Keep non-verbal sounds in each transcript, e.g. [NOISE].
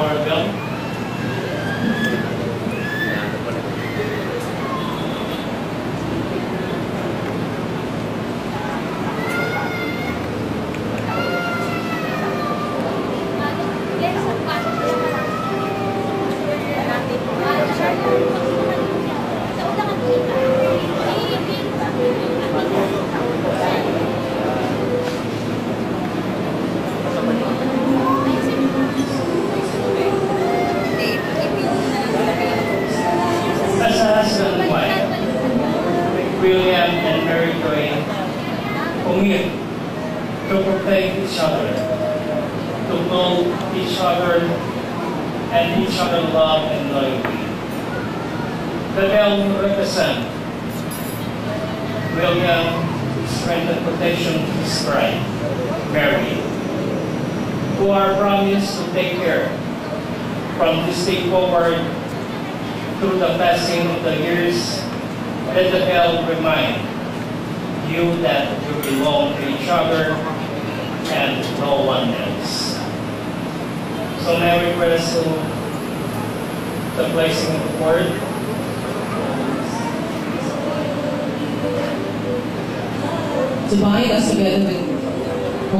our belt. As a husband and wife, William and Mary Joy commit to protect each other, to know each other and each other love and loyalty. The bell represent William's strength and protection to his bride, Mary, who are promised to take care from this day forward through the passing of the years, let the bell remind you that you belong to each other and no one else. So now we press the placing of the word. To bind us together with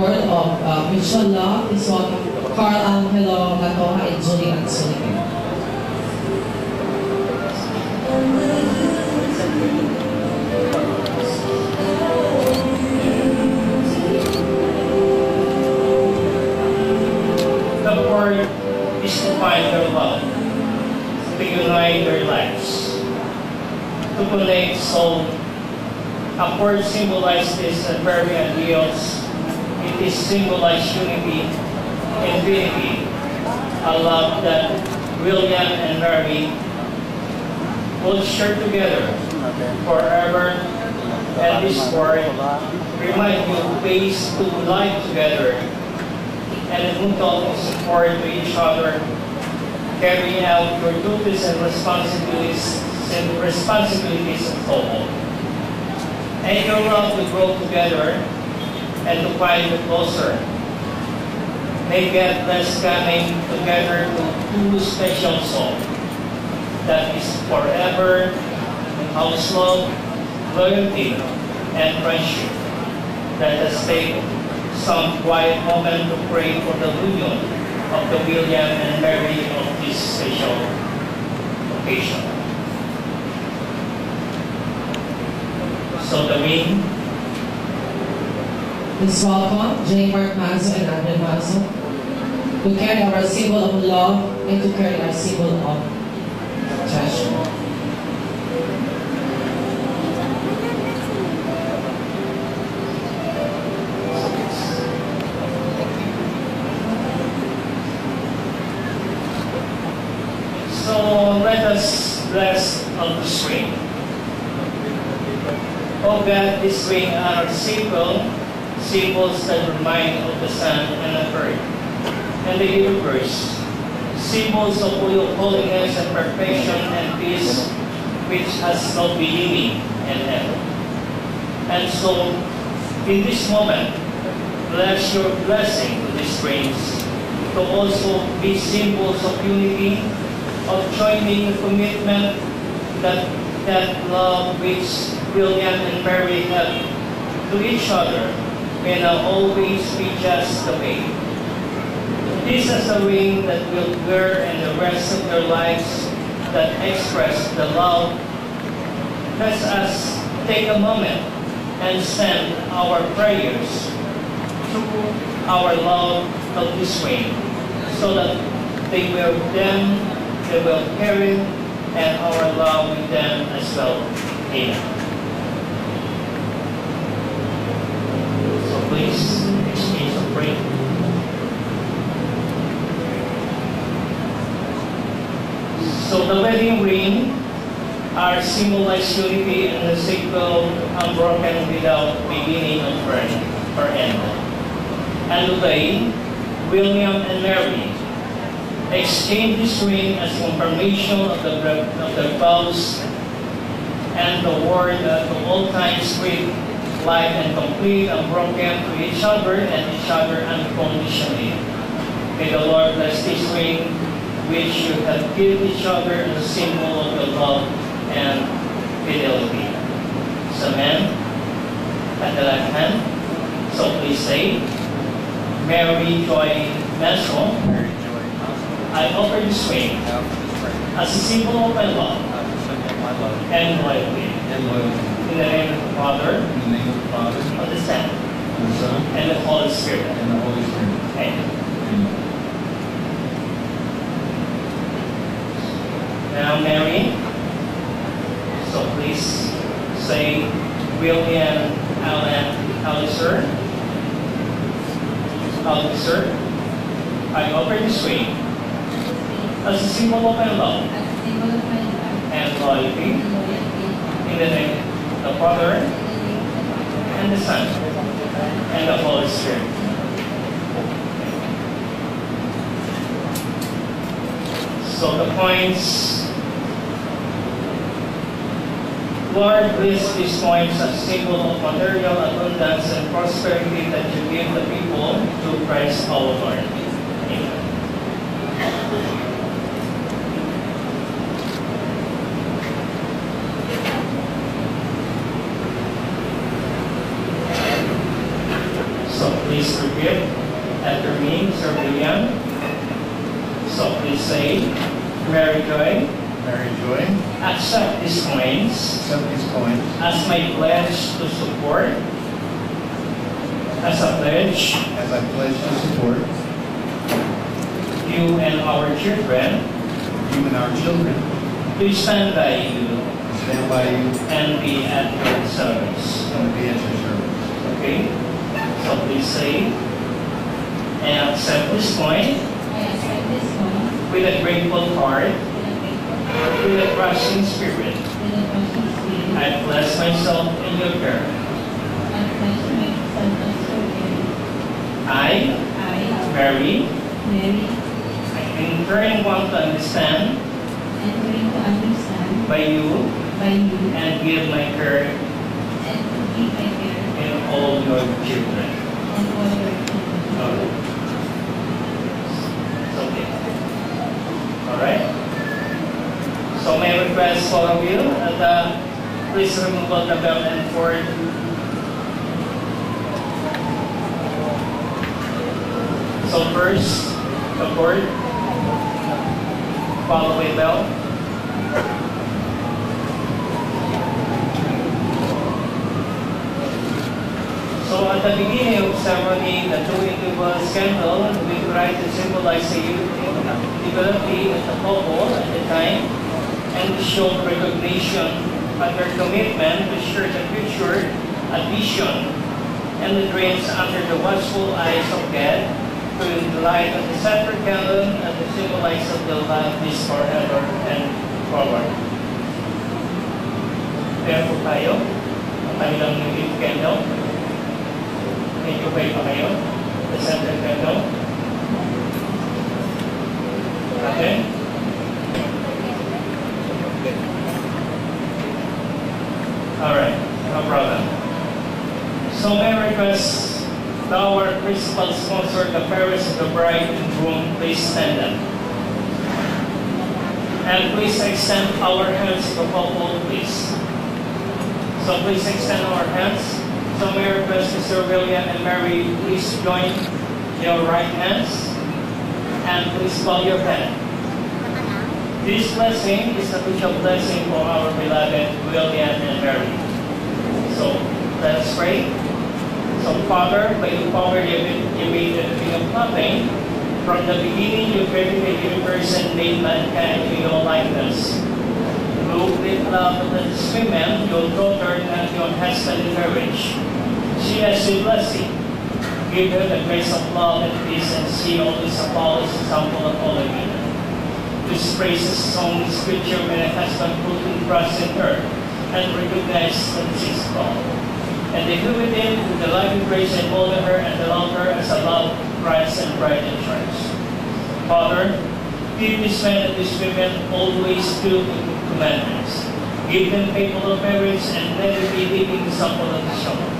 word of uh, mutual love is welcome Carl Angelo Latoha and Julie Anzulime. To find their love, to unite their lives, to connect soul. A word symbolizes the very ideals. It is symbolized unity, and infinity, a love that William and Mary will share together forever. And this word remind you ways to live together and mutual support to each other, carrying out your duties and responsibilities and responsibilities of home. And your love to grow together and to find closer. May God bless coming together to two special song that is forever, house love, loyalty, and friendship. Let us take some quiet moment to pray for the union of the William and Mary of this special occasion. So the wing, Please welcome J. Mark Mazo and Andre Mazo to carry our symbol of love and to carry our symbol of treasure. Let us bless of the spring. Oh God, this ring are simple symbols that remind of the sun and the earth and the universe. Symbols of your holiness and perfection and peace, which has no beginning and end. And so, in this moment, bless your blessing to these rings to also be symbols of unity, of joining the commitment that that love which William and Mary have to each other may now always be just the way. This is a ring that will wear in the rest of their lives that express the love. Let us take a moment and send our prayers to our love of this ring so that they will them, they will carry and our love with them as well. Amen. So please exchange of prayer. So the wedding ring are symbolized unity and the cycle unbroken without beginning. Or end. And today, William and Mary exchange this ring as confirmation of the, of the vows and the word uh, to all times great, life and complete, unbroken to each other and each other unconditionally. May the Lord bless this ring which you have given each other as a symbol of your love and fidelity. So, man, at the left hand, so please say, Mary Joy Johnson, I offer you offer as a symbol of my love as a symbol of my love and loyalty. and loyalty. In the name of the Father, In the name of the Father, of the Son, and the Son, and the Holy Spirit. and the Holy Spirit. Amen. Now, Mary, so please say William Allen Altizer. Altizer, I offer you ring as a symbol of my love. And loyalty. In the name of the Father. And the Son. And the Holy Spirit. So the points, Lord, bless these points as symbol of material abundance and prosperity that you give the people through Christ our Lord. Amen. So please repeat after me, Sir William. So please say, Mary Joy, Mary Joy, accept these coins accept these coins as my pledge to support, as a pledge, as I pledge to support. You and our children, you and our children, to stand by you. Stand by you, and be at your service. and be at your service. Okay? So please say, and accept this coin with a grateful heart, with a trusting spirit. I bless myself in your care. I, Mary, I in turn want to understand by you and give my care in all your children. Okay. It's okay. All right? So may I request all of you that uh, please remove the belt and cord. So first, the cord, follow by belt. So at the beginning of ceremony, the two individuals candle will try to symbolize the individuality of the couple at the time and to show recognition of their commitment to share the future, a vision, and the dreams under the watchful eyes of God to the light of the center candle and to symbolize of the love is forever and forward. Kaya tayo, ang kanilang candle. Medyo kayo pa kayo. Center candle. Okay? Alright, no problem. So may I request our principal sponsor, the parents of the bride and groom, please stand up. And please extend our hands to the couple, please. So please extend our hands. So may I request Mr. William and Mary, please join your right hands and please bow your head. This blessing is a official blessing for our beloved William and Mary. So let us pray. So Father, by the power you made the thing of nothing, from the beginning you created the universe and made mankind in your likeness. Who with love of this women, your daughter and your husband in marriage. She has a blessing. Give her the grace of love and peace and she always follows the example of all you. This praises song scripture when a put in trust in her and recognize that she is called. And they do with him with the loving grace and honor her and allow her as a love, Christ and bride and church. Father, give this man and this women always do the commandments. Give them faithful of marriage and never be leaving the sample of the show.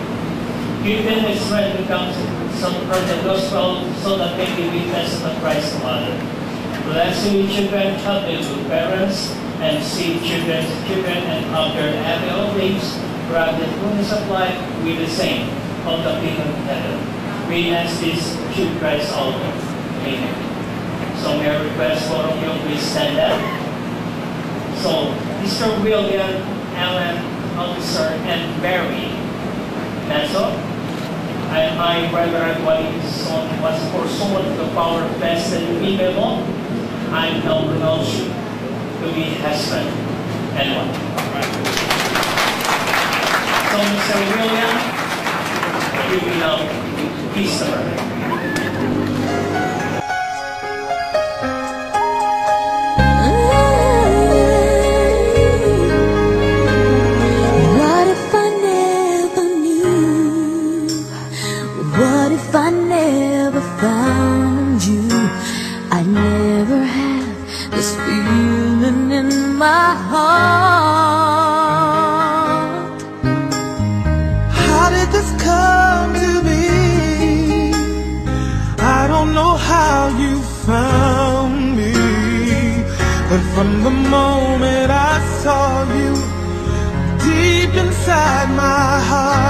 Strength to come to some from the gospel so that they can be witness of the Christ Father. Blessing children, helping with parents, and see children's children and after happy old age, grab the fullness of life with the same of the kingdom of heaven. We ask this through Christ Lord. Amen. So may I request for of you please stand up. So, Mr. William Allen Altizer and Mary Nassau, I, I, Reverend Wally was pursuant to power vested in me by law. I now pronounce you to be husband and wife. So, Mr. William, you will now kiss the found me, but from the moment I saw you, deep inside my heart,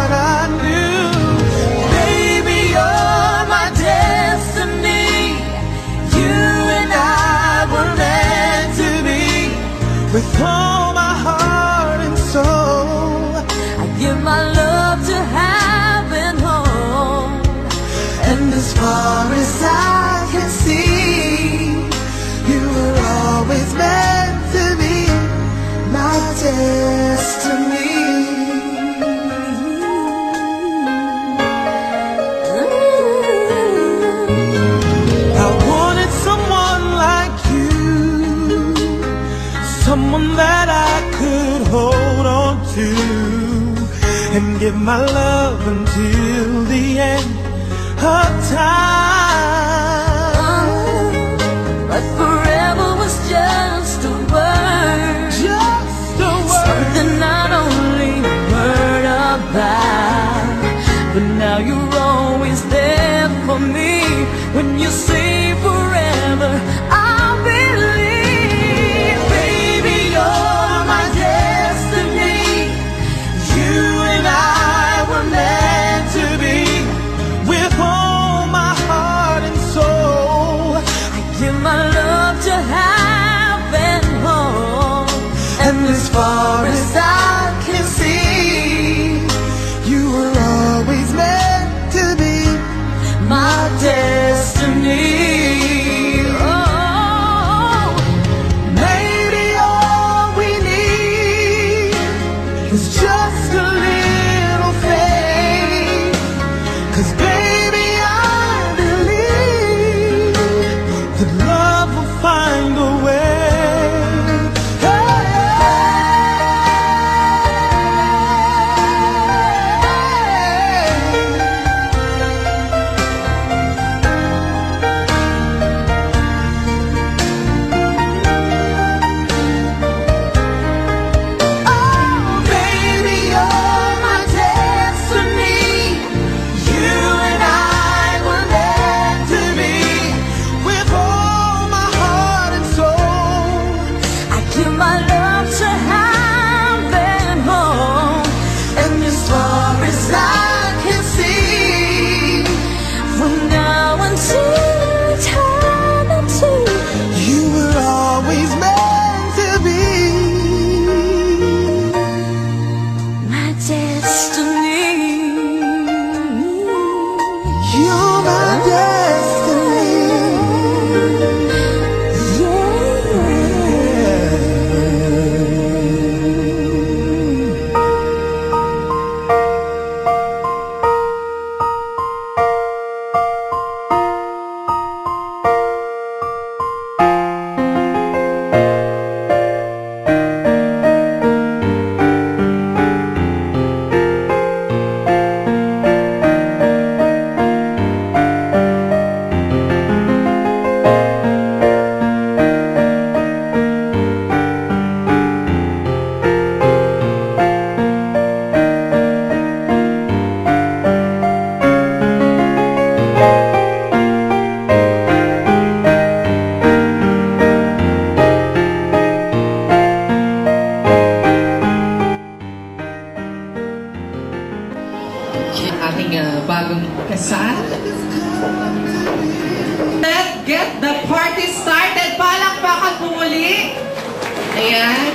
give my love until the end of time. But forever was just a word. Just a word. Something not only heard about, but now you're always there for me. Minsan, let's get the party started. Palakpakan po muli. Ayan.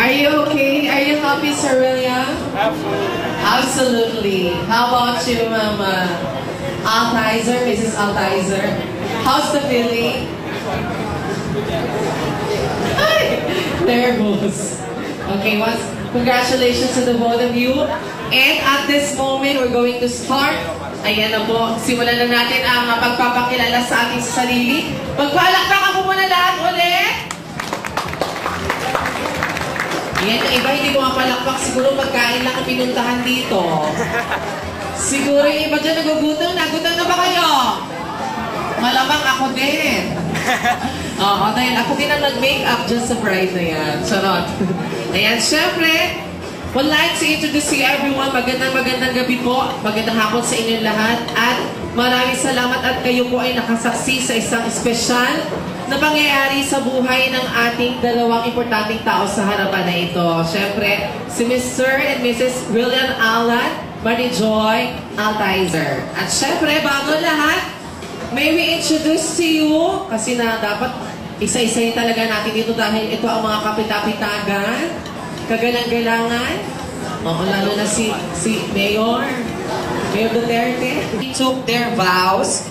Are you okay? Are you happy, Sir William? Absolutely. Absolutely. How about you, Mama? Altizer, Mrs. Altizer. How's the feeling? Ay, nervous. Okay, what's... congratulations to the both of you. And at this moment, we're going to start. Ayan na po, simulan na natin ang pagpapakilala sa ating sarili. Magpalakpakan po muna lahat ulit. Yan, yung iba hindi pumapalakpak. Siguro pagkain lang ang pinuntahan dito. Siguro yung iba dyan nagugutom. Nagutom na ba kayo? Malamang ako din. [LAUGHS] Oo, dahil ako din ang nag-makeup dyan sa bride na yan. Charot. Ayan, syempre, would like to introduce you everyone. Magandang magandang gabi po. Magandang hapon sa inyong lahat. At maraming salamat at kayo po ay nakasaksi sa isang espesyal na pangyayari sa buhay ng ating dalawang importanteng tao sa harapan na ito. Siyempre, si Mr. and Mrs. William Alan Marijoy Altizer. At syempre, bago lahat, may we introduce to you, kasi na dapat isa-isayin talaga natin dito dahil ito ang mga kapitapitagan, kagalang-galangan, Oo, lalo na si, si Mayor, Mayor Duterte. They took their vows.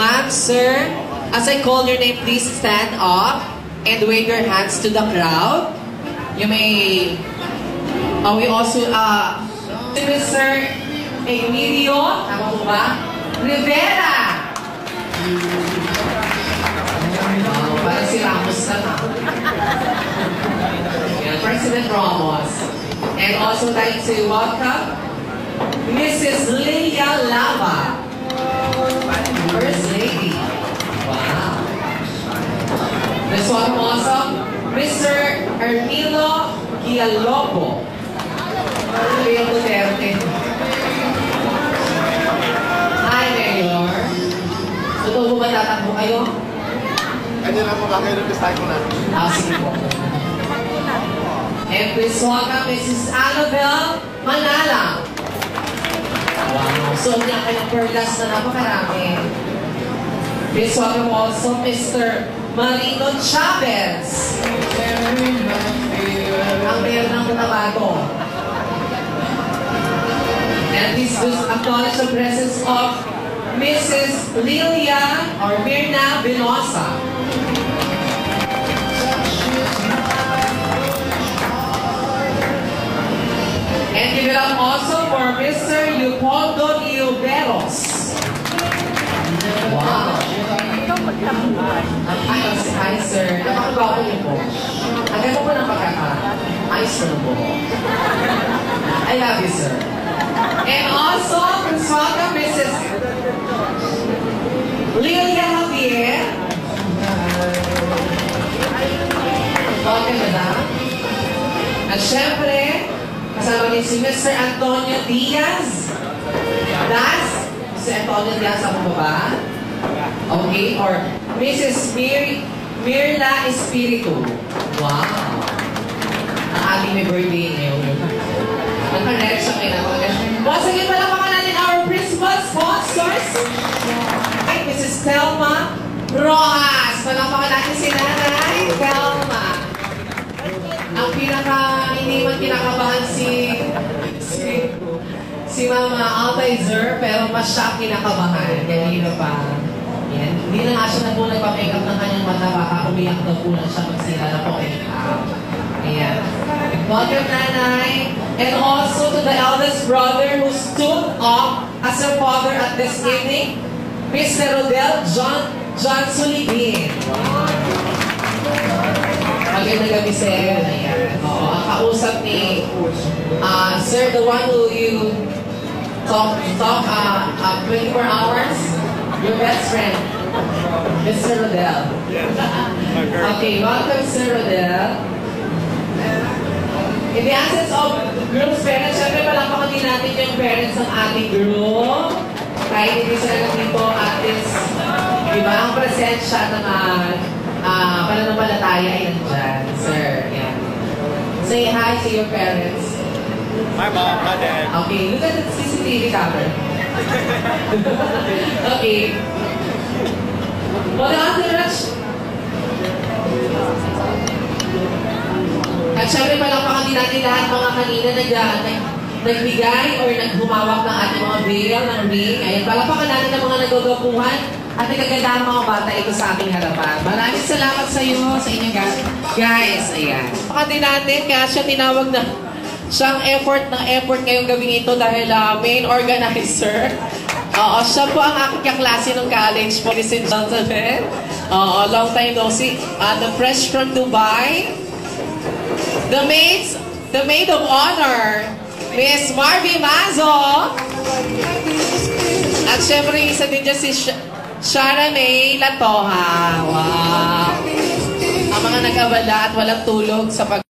Ma'am, sir, as I call your name, please stand up and wave your hands to the crowd. You may, uh, we also, uh, si Mr. Emilio, tama po ba? Rivera. Wow, President Ramos. And also like to welcome Mrs. Lilia Lava. First Lady. Wow. Let's welcome also Mr. Ermilo Duterte. Hi, Mayor. Totoo ba tatakbo kayo? Kanya na mo kakailan tayo ko na. Ah, sige po. And please welcome Mrs. Annabelle Manala. Wow. So, niya kayong perlas na napakarami. Please welcome also Mr. Marino Chavez. Ang mayor ng Cotabato. And please just acknowledge the presence of Mrs. Lilia or Mirna Venosa. Give it up also for Mr. Leopoldo Ilberos. Wow. Ang ayos, hi sir. Napakagwapo niyo po. Ang ganda po ng pagkaka. Ayos po po. I love you, sir. And also, please welcome Mrs. Lilia Javier. Welcome, madam. At syempre, kasama niyo si Mr. Antonio Diaz. Das? Si Antonio Diaz ako ba? Okay, or Mrs. Mir Mirla Espiritu. Wow. Ang ating may birthday ngayon. Nag-connect siya kayo na Once again, palakpakan natin our principal sponsors. Ay, Mrs. Thelma Rojas. Palakpakan natin si Nanay Thelma. Ang pinaka, hindi man kinakabahan si, si Mama Altizer, pero mas siya kinakabahan. Kanina pa. Yan. Hindi na nga siya na po nagpa-makeup ng kanyang mata, baka umiyak daw po lang siya pag sila na po makeup. Ayan. Welcome, Nanay. And also to the eldest brother who stood up as a father at this evening, Mr. Rodel John John Sulibin. Magandang gabi, sir. Ayan. Oo, ang kausap ni uh, Sir, the one who you talk, talk uh, uh, 24 hours, your best friend, Mr. Rodel. okay, welcome, Sir Rodel. In the absence of groom's parents, syempre palakpakan din natin yung parents ng ating groom. Kahit hindi sila nandito at least, di ba, ang presensya ng uh, uh, pananampalataya ay nandyan, sir. Yan. Say hi to your parents. My mom, my dad. Okay, look at the CCTV camera. okay. Ka, Raj. At syempre palakpakan din natin lahat mga kanina nag, nag, nagbigay or naghumawak ng ating mga veil, ng ring. Ayan, palakpakan natin ang mga nagagapuhan at nagagandang mga bata ito sa ating harapan. Maraming salamat sa iyo, sa inyo guys. Guys, ayan. Din natin, kaya siya tinawag na siyang effort ng effort ngayong gabing ito dahil ah, main organizer. [LAUGHS] Oo, siya po ang aking kaklase ng college po, ladies and gentlemen. Oo, long time no see. Uh, the fresh from Dubai. The maids, the maid of honor, Miss Marvy Mazo. At syempre, isa din dyan si Sh- Shara May Latoha. Wow. Ang mga nag-abala at walang tulog sa pag